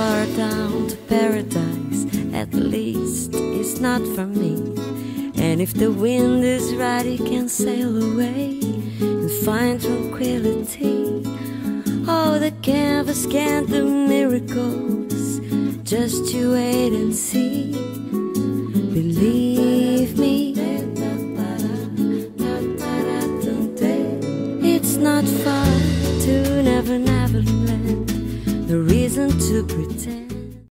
far down to paradise, at least it's not for me. And if the wind is right, it can sail away and find tranquility. Oh, the canvas can't do miracles, just you wait and see. Believe me, it's not far to never, never land. The to pretend.